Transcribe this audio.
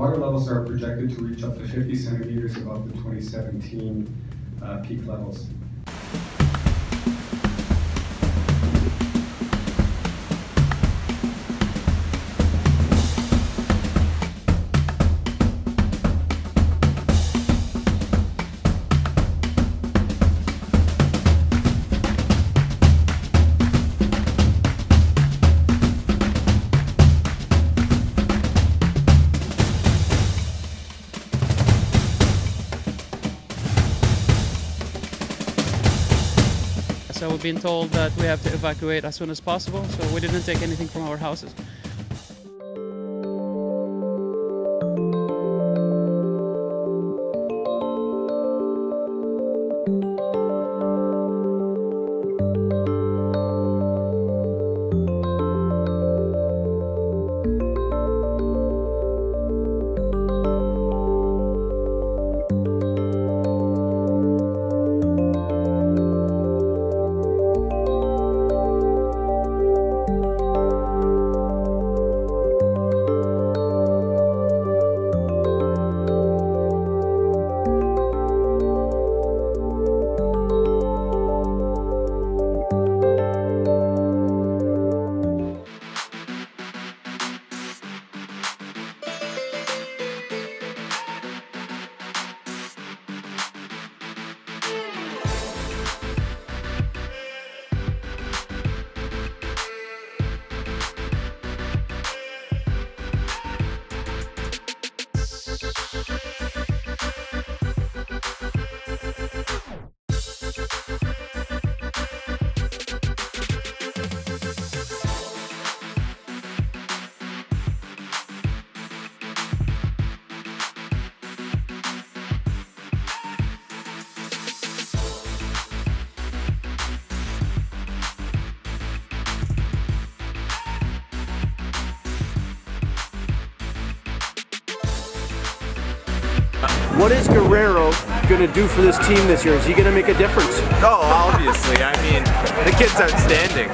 water levels are projected to reach up to 50 centimeters above the 2017 uh, peak levels. So we've been told that we have to evacuate as soon as possible, so we didn't take anything from our houses. What is Guerrero going to do for this team this year? Is he going to make a difference? Oh, obviously. I mean, the kid's outstanding.